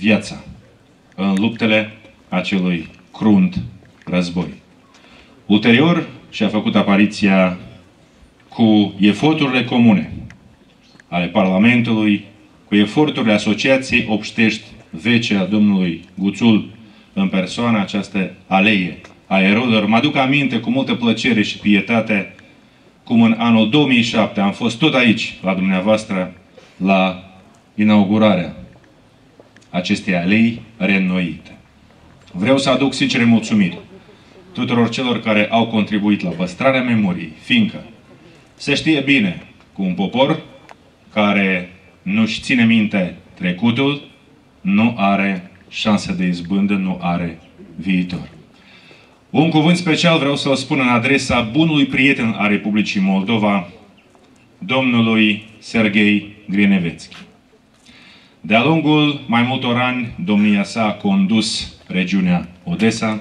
viața în luptele acelui crunt război. Ulterior și-a făcut apariția cu eforturile comune ale Parlamentului, cu eforturile Asociației Obștești Vece a domnului Guțul în persoana această aleie a eroilor. Mă aduc aminte cu multă plăcere și pietate cum în anul 2007 am fost tot aici, la dumneavoastră, la inaugurarea acestei alei reînnoite. Vreau să aduc sincere mulțumiri tuturor celor care au contribuit la păstrarea memoriei, fiindcă se știe bine cu un popor care nu-și ține minte trecutul, nu are șansă de izbândă, nu are viitor. Un cuvânt special vreau să-l spun în adresa bunului prieten a Republicii Moldova, domnului Sergei Grinevețchi. De-a lungul mai multor ani, domnia sa a condus regiunea Odessa.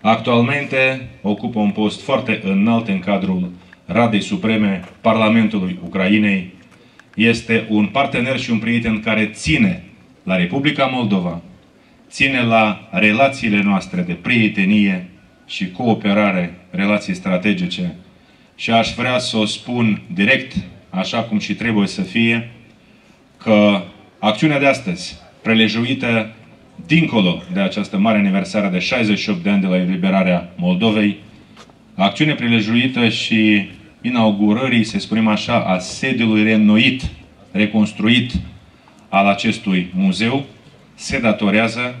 Actualmente ocupă un post foarte înalt în cadrul Radei Supreme Parlamentului Ucrainei. Este un partener și un prieten care ține la Republica Moldova, ține la relațiile noastre de prietenie și cooperare, relații strategice. Și aș vrea să o spun direct, așa cum și trebuie să fie, că acțiunea de astăzi, prelejuită dincolo de această mare aniversare de 68 de ani de la eliberarea Moldovei, acțiune prilejuită și inaugurării, să spunem așa, a sediului reînnoit, reconstruit al acestui muzeu, se datorează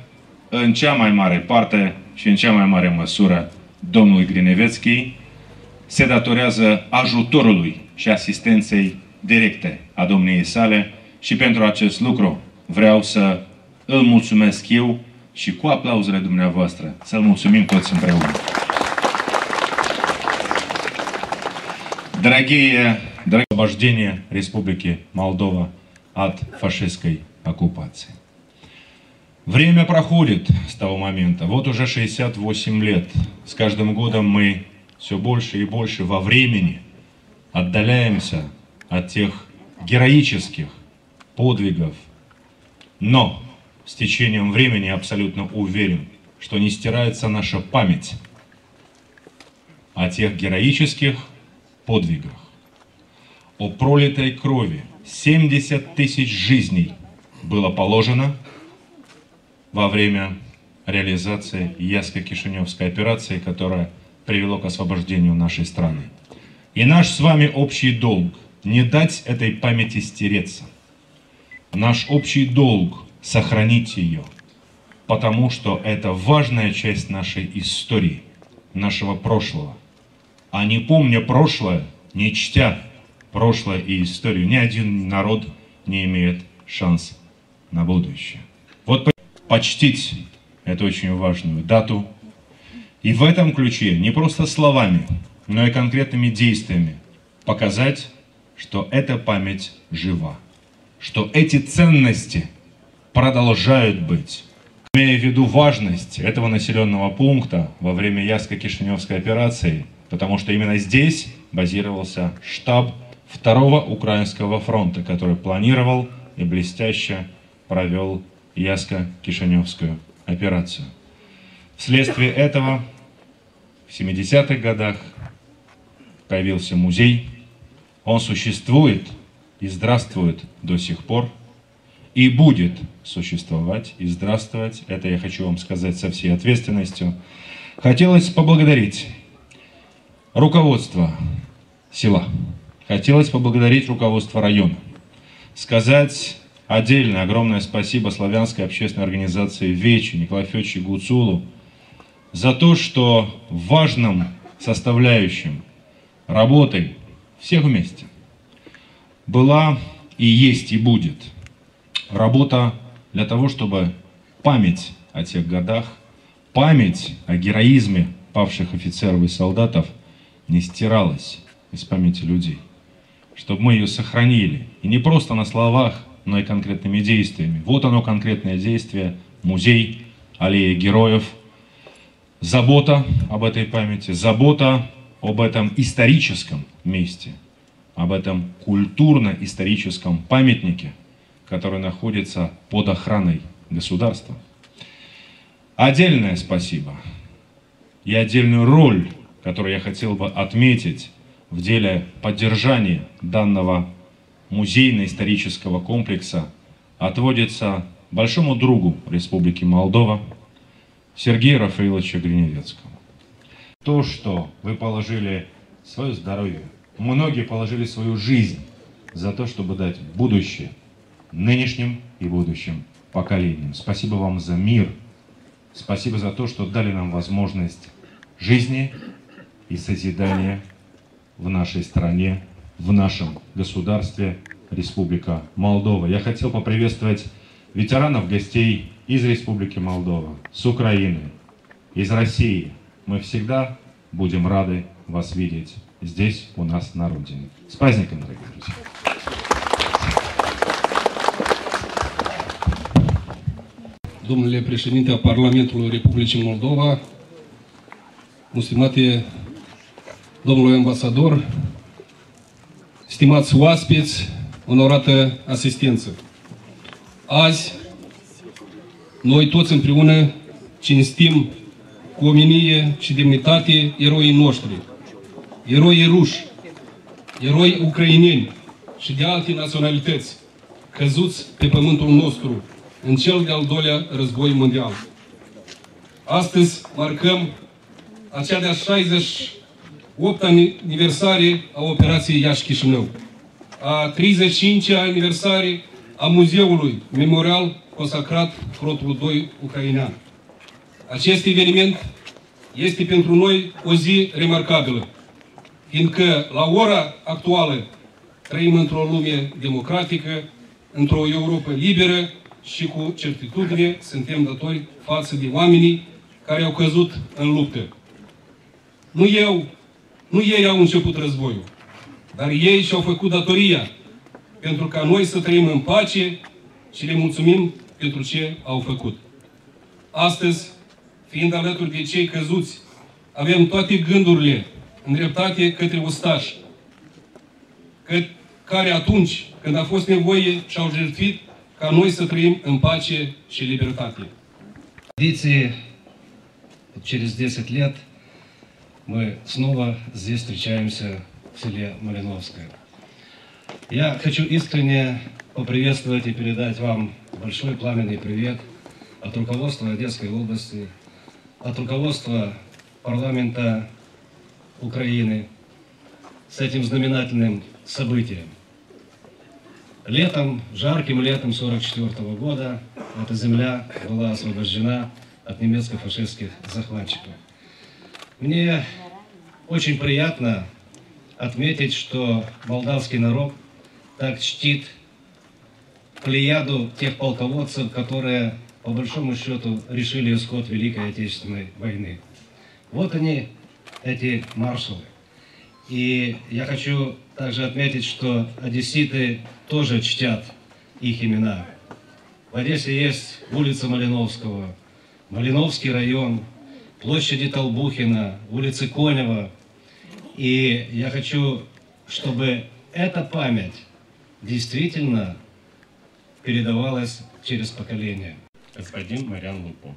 în cea mai mare parte și în cea mai mare măsură domnului Grinevețchi, se datorează ajutorului și asistenței directe a domniei sale și pentru acest lucru vreau să îl mulțumesc eu și cu aplauzele dumneavoastră să-l mulțumim toți împreună. Дорогие, дорогие освобождение Республики Молдова от фашистской оккупации. Время проходит с того момента. Вот уже 68 лет. С каждым годом мы все больше и больше во времени отдаляемся от тех героических подвигов. Но с течением времени абсолютно уверен, что не стирается наша память о тех героических подвигах, о пролитой крови. 70 тысяч жизней было положено во время реализации Яско-Кишиневской операции, которая привело к освобождению нашей страны. И наш с вами общий долг – не дать этой памяти стереться. Наш общий долг – сохранить ее, потому что это важная часть нашей истории, нашего прошлого – а не помня прошлое, не чтя прошлое и историю, ни один народ не имеет шанс на будущее. Вот почтить эту очень важную дату. И в этом ключе не просто словами, но и конкретными действиями показать, что эта память жива, что эти ценности продолжают быть. Имея в виду важность этого населенного пункта во время Яско-Кишиневской операции – потому что именно здесь базировался штаб Второго Украинского фронта, который планировал и блестяще провел Яско-Кишиневскую операцию. Вследствие этого в 70-х годах появился музей. Он существует и здравствует до сих пор и будет существовать и здравствовать. Это я хочу вам сказать со всей ответственностью. Хотелось поблагодарить Руководство села. Хотелось поблагодарить руководство района. Сказать отдельно огромное спасибо славянской общественной организации ВЕЧи Николаю Федоровичу Гуцулу за то, что важным составляющим работы всех вместе была и есть и будет работа для того, чтобы память о тех годах, память о героизме павших офицеров и солдатов – не стиралась из памяти людей. Чтобы мы ее сохранили. И не просто на словах, но и конкретными действиями. Вот оно конкретное действие, музей, аллея героев. Забота об этой памяти, забота об этом историческом месте, об этом культурно-историческом памятнике, который находится под охраной государства. Отдельное спасибо и отдельную роль, которую я хотел бы отметить в деле поддержания данного музейно-исторического комплекса, отводится большому другу Республики Молдова Сергею Рафаиловичу Гриневецкому. То, что вы положили свое здоровье, многие положили свою жизнь за то, чтобы дать будущее нынешним и будущим поколениям. Спасибо вам за мир, спасибо за то, что дали нам возможность жизни и созидания в нашей стране, в нашем государстве Республика Молдова. Я хотел поприветствовать ветеранов, гостей из Республики Молдова, с Украины, из России. Мы всегда будем rады вас видеть здесь, у нас на родине. С праздником, дорогие друзья! Domnule președinte al Parlamentului Republicii Moldova, stimate domnului ambasador, stimați oaspeți, onorată asistență. Azi, noi toți împreună cinstim cu omenie și demnitate eroii noștri, eroi ruși, eroi ucraineni și de alte naționalități, căzuți pe pământul nostru în cel de-al doilea război mondial. Astăzi marcăm acea de-a 68 aniversare a operației Iași Chișinău, a 35 -a aniversare a muzeului memorial consacrat frontului 2 ucrainean. Acest eveniment este pentru noi o zi remarcabilă, fiindcă la ora actuală trăim într-o lume democratică, într-o Europa liberă și cu certitudine suntem datori față de oamenii care au căzut în luptă. Nu eu, nu ei au început războiul, dar ei și-au făcut datoria pentru ca noi să trăim în pace și le mulțumim pentru ce au făcut. Astăzi, fiind alături de cei căzuți, avem toate gândurile îndreptate către ostași, care atunci când a fost nevoie și-au jertfit ca noi să trăim în pace și libertate. Традиции через 10 лет мы снова здесь встречаемся в селе Малиновское. Я хочу искренне поприветствовать и передать вам большой пламенный привет от руководства Одесской области, от руководства парламента Украины с этим знаменательным событием. Летом, жарким летом 44 -го года эта земля была освобождена от немецко-фашистских захватчиков. Мне очень приятно отметить, что молдавский народ так чтит плеяду тех полководцев, которые, по большому счету, решили исход Великой Отечественной войны. Вот они, эти маршалы. И я хочу также отметить, что одесситы тоже чтят их имена. В Одессе есть улица Малиновского, Малиновский район, площади Толбухина, улицы Конева. И я хочу, чтобы эта память действительно передавалась через поколение. Господин Марьян Лупо.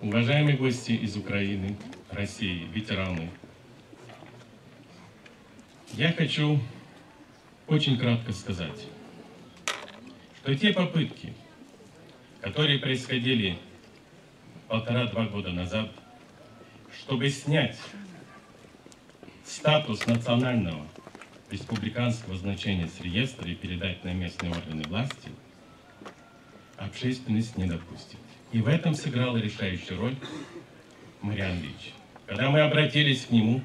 Уважаемые гости из Украины, России, ветераны, я хочу очень кратко сказать, что те попытки, которые происходили полтора-два года назад, чтобы снять статус национального республиканского значения с реестра и передать на местные органы власти, общественность не допустит. И в этом сыграла решающую роль Мариан Ильич. Когда мы обратились к нему,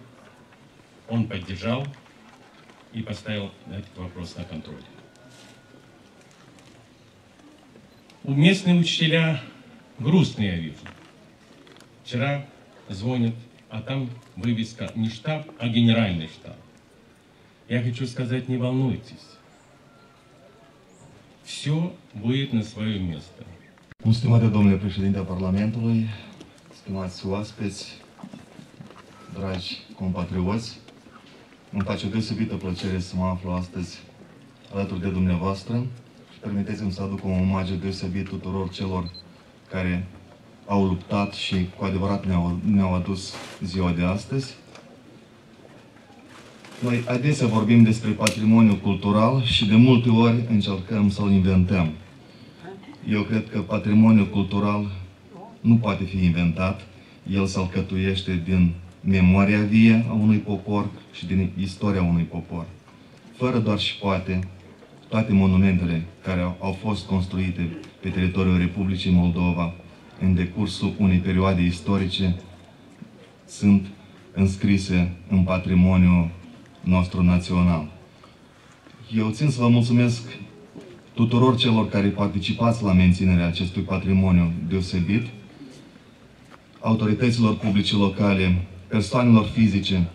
он поддержал и поставил этот вопрос на контроль. У местные учителя грустные, вижу. Вчера звонят, а там вывеска не штаб, а генеральный штаб. Я хочу сказать, не волнуйтесь. Все будет на свое место. Stimate domnule președinte al Parlamentului, stimați oaspeți, dragi compatrioți, îmi face o deosebită plăcere să mă aflu astăzi alături de dumneavoastră și permiteți-mi să aduc un omagiu deosebit tuturor celor care au luptat și cu adevărat ne-au, ne-au adus ziua de astăzi. Noi adesea vorbim despre patrimoniu cultural și de multe ori încercăm să-l inventăm. Eu cred că patrimoniul cultural nu poate fi inventat, el se alcătuiește din memoria vie a unui popor și din istoria unui popor. Fără doar și poate, toate monumentele care au, au fost construite pe teritoriul Republicii Moldova în decursul unei perioade istorice sunt înscrise în patrimoniul nostru național. Eu țin să vă mulțumesc tuturor celor care participați la menținerea acestui patrimoniu deosebit, autorităților publice locale, persoanelor fizice,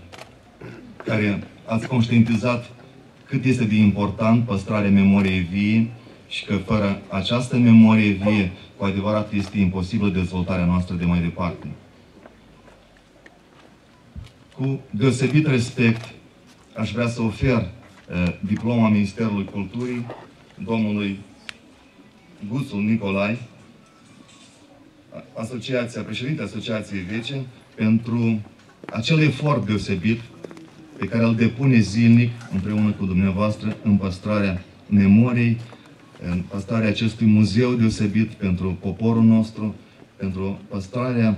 care ați conștientizat cât este de important păstrarea memoriei vie și că fără această memorie vie, cu adevărat este imposibil dezvoltarea noastră de mai departe. Cu deosebit respect, aș vrea să ofer uh, diploma Ministerului Culturii domnului Guțul Nicolai, asociația, președinte Asociației Vece, pentru acel efort deosebit pe care îl depune zilnic împreună cu dumneavoastră în păstrarea memoriei, în păstrarea acestui muzeu deosebit pentru poporul nostru, pentru păstrarea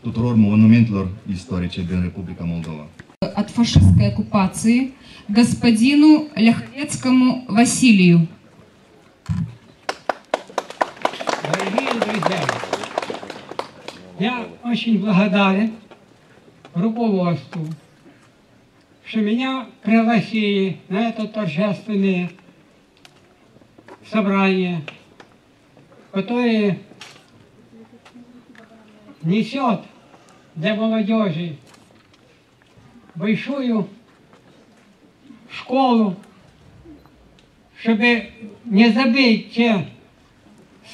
tuturor monumentelor istorice din Republica Moldova. От фашистской оккупации господину Ляховецкому Василию. Я очень благодарен руководству, что меня пригласили на это торжественное собрание, которое несет для молодежи большую школу, чтобы не забыть те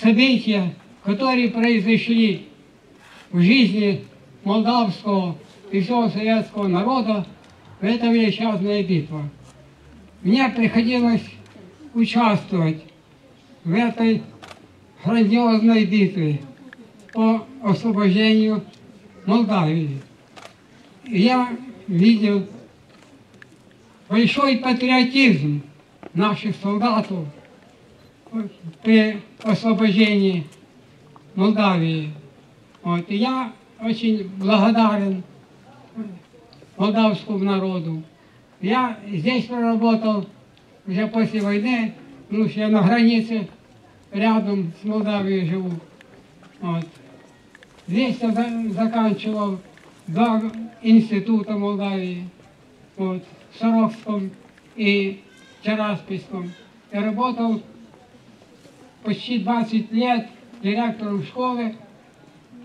события, которые произошли в жизни молдавского и всего советского народа в эта величезная битва. Мне приходилось участвовать в этой грандиозной битве по освобождению Молдавии. Я видел большой патриотизм наших солдатов при освобождении Молдавии. Вот. И я очень благодарен молдавскому народу. Я здесь проработал уже после войны, ну, что я на границе рядом с Молдавией живу. Вот. Здесь я за- заканчивал два института Молдавии, вот, в Саровском и Чараспийском. Я работал почти 20 лет директором школы,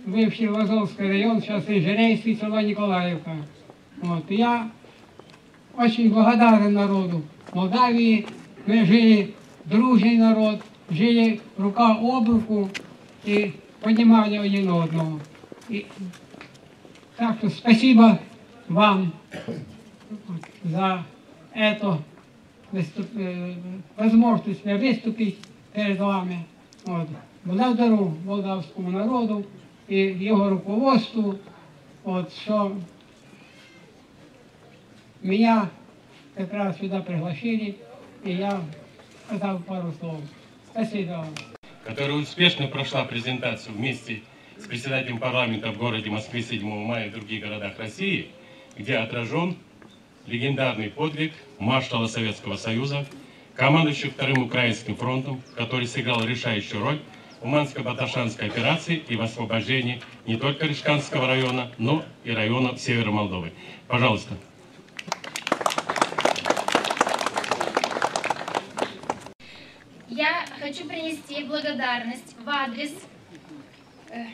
бывший Лазовский район, сейчас Инженерский, село Николаевка. Вот. Я очень благодарен народу Молдавии. Мы жили дружный народ, жили рука об руку и понимали один одного. И, так что спасибо вам за эту выступ- э, возможность выступить перед вами. Вот. Благодарю молдавскому народу и его руководству, вот, что меня как раз сюда пригласили, и я сказал пару слов. Спасибо вам. которая успешно прошла презентацию вместе с председателем парламента в городе Москве 7 мая и других городах России, где отражен легендарный подвиг маршала Советского Союза, командующего Вторым Украинским фронтом, который сыграл решающую роль в Манско-Баташанской операции и в освобождении не только Рижканского района, но и района Севера Молдовы. Пожалуйста. Я хочу принести благодарность в адрес э,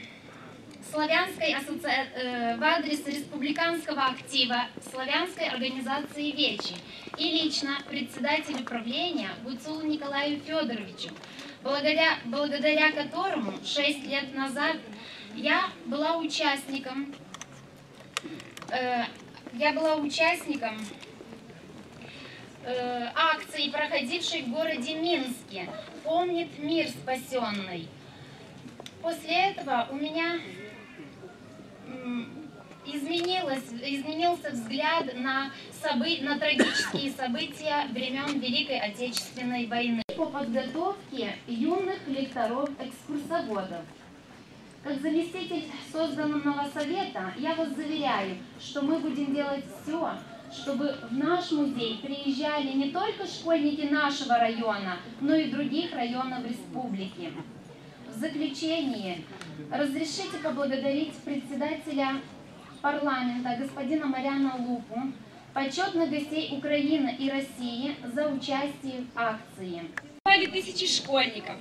славянской ассоци- э, в адрес республиканского актива славянской организации Вечи и лично председателю правления Гуцулу Николаю Федоровичу, благодаря, благодаря которому 6 лет назад я была участником э, я была участником э, акции, проходившей в городе Минске. Помнит мир спасенный. После этого у меня изменилось, изменился взгляд на, собы, на трагические события времен Великой Отечественной войны. По подготовке юных лекторов-экскурсоводов. Как заместитель созданного совета, я вас заверяю, что мы будем делать все, чтобы в наш музей приезжали не только школьники нашего района, но и других районов республики. В заключение разрешите поблагодарить председателя парламента господина Марьяна Лупу, почетных гостей Украины и России за участие в акции. Тысячи школьников.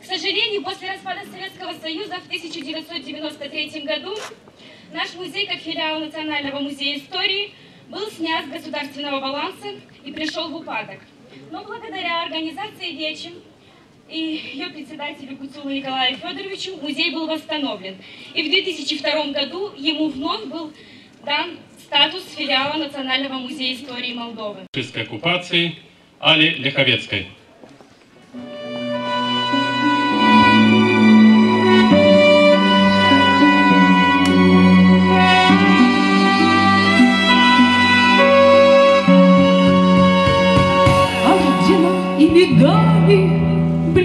К сожалению, после распада Советского Союза в 1993 году наш музей, как филиал Национального музея истории, был снят с государственного баланса и пришел в упадок. Но благодаря организации «Вечи» и ее председателю Куцулу Николаю Федоровичу музей был восстановлен. И в 2002 году ему вновь был дан статус филиала Национального музея истории Молдовы. Фашистской оккупации Али Лиховецкой.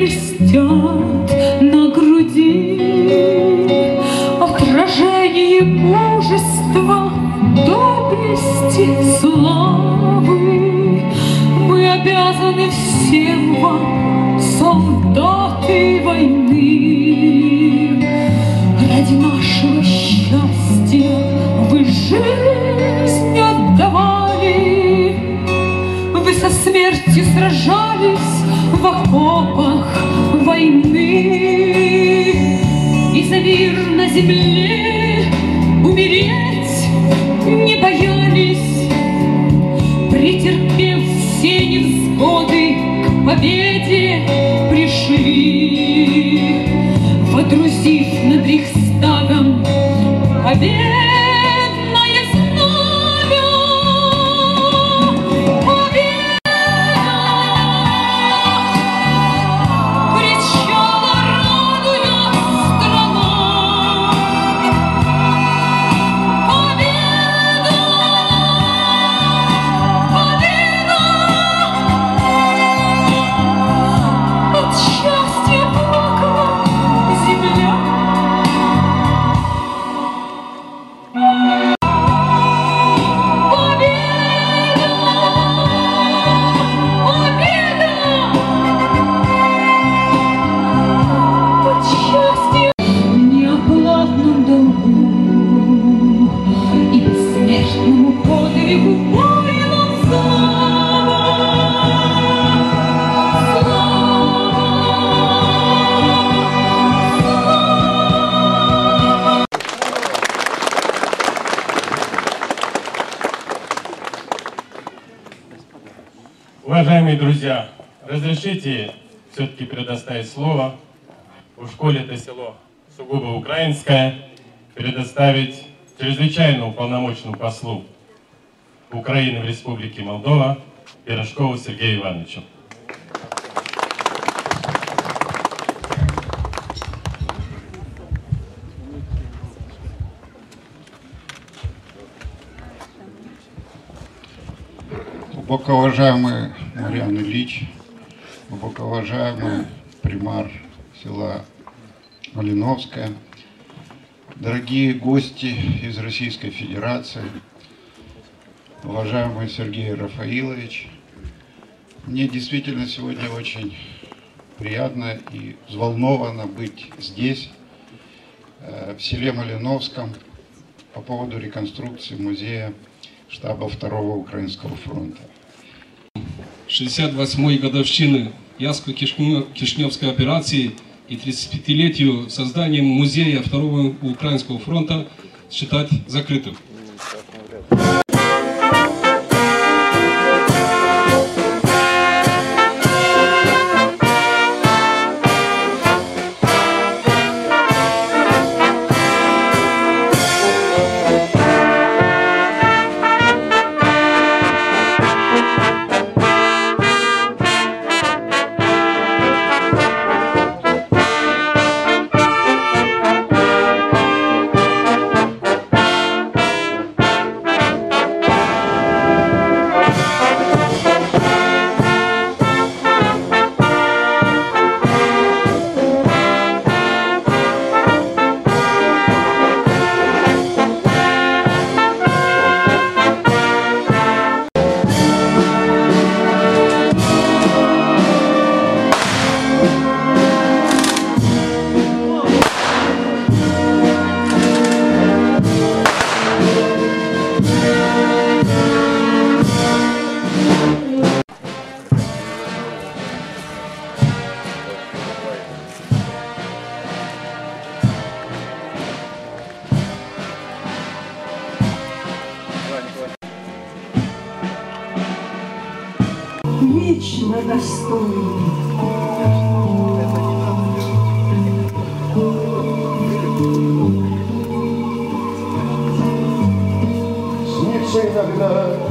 Блестят на груди. Отражение мужества, доблести, славы. Мы обязаны всем вам, солдаты войны. Ради нашего счастья вы жизнь отдавали. Вы со смертью сражались в окопах земле умереть не боялись Претерпев все невзгоды к победе пришли. Водрузив над Рейхстагом победу Уважаемые друзья, разрешите все-таки предоставить слово. В школе это село сугубо украинское. Предоставить чрезвычайно уполномоченному послу Украины в Республике Молдова Пирожкову Сергею Ивановичу. Глубоко уважаемый Марьян Ильич, глубоко уважаемый примар села Малиновская, дорогие гости из Российской Федерации, уважаемый Сергей Рафаилович, мне действительно сегодня очень приятно и взволнованно быть здесь, э, в селе Малиновском, по поводу реконструкции музея штаба Второго Украинского фронта. 68-й годовщины Яско-Кишневской операции и 35-летию создания музея Второго Украинского фронта считать закрытым. Вечно. Снится иногда долгая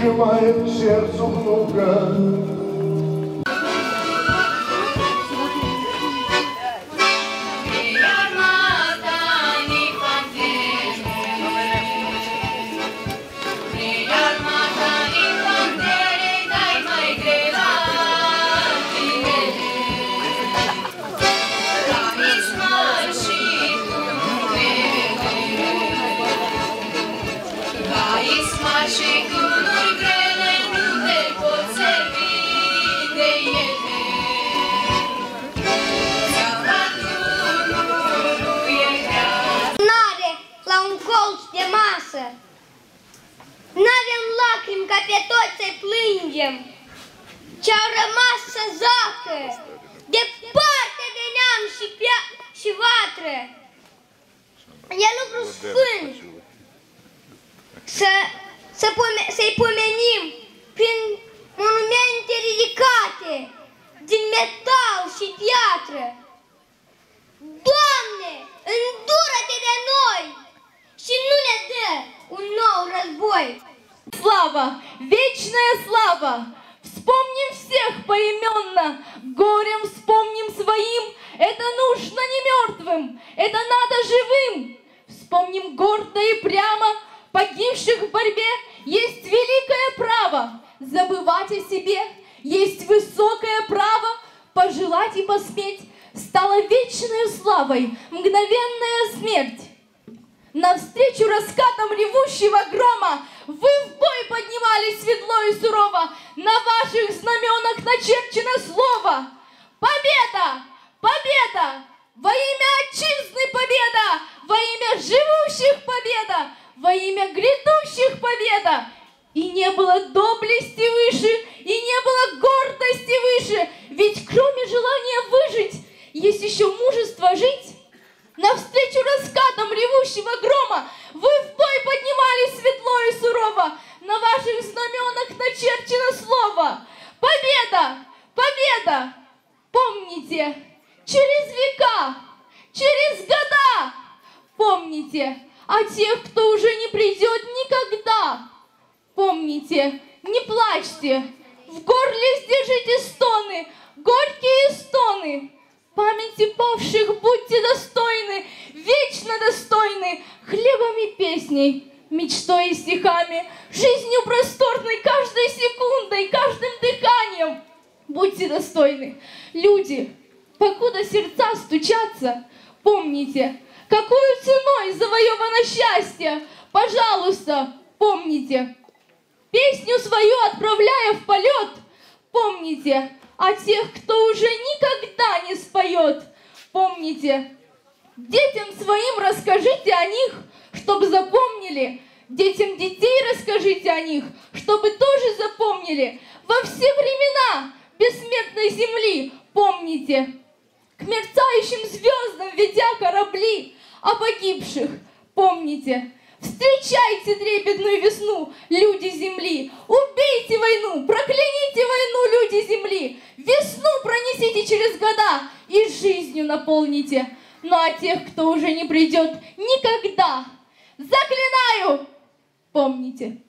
прижимает к сердцу внука, atingem. Ce-au rămas să zacă, departe de neam și, pia și vatră. E lucru sfânt să, să pome să pomenim prin monumente ridicate din metal și piatră. Doamne, îndură-te de noi și nu ne dă un nou război. Slava! Вечная слава! Вспомним всех поименно, горем вспомним своим. Это нужно не мертвым, это надо живым. Вспомним гордо и прямо погибших в борьбе. Есть великое право забывать о себе. Есть высокое право пожелать и посметь. Стала вечной славой мгновенная смерть. Навстречу раскатам ревущего грома Вы в бой поднимались светло и сурово, На ваших знаменах начерчено слово. Победа! Победа! Во имя отчизны победа! Во имя живущих победа! Во имя грядущих победа! И не было доблести выше, и не было гордости выше, ведь кроме желания выжить, есть еще мужество жить. Навстречу раскатам ревущего грома Вы в бой поднимались светло и сурово, На ваших знаменах начерчено слово. Победа! Победа! Помните, через века, через года Помните о тех, кто уже не придет никогда. Помните, не плачьте, в горле сдержите стоны, горькие стоны. Памяти павших будьте достойны, вечно достойны, хлебом и песней, мечтой и стихами, жизнью просторной, каждой секундой, каждым дыханием. Будьте достойны. Люди, покуда сердца стучатся, помните, какую ценой завоевано счастье. Пожалуйста, помните, песню свою отправляя в полет, помните о тех, кто уже никогда не споет. Помните, детям своим расскажите о них, чтобы запомнили. Детям детей расскажите о них, чтобы тоже запомнили. Во все времена бессмертной земли помните. К мерцающим звездам ведя корабли, о погибших помните. Встречайте трепетную весну, люди земли. Убейте войну, прокляните войну, люди земли. Весну пронесите через года и жизнью наполните. Ну а тех, кто уже не придет никогда, заклинаю, помните.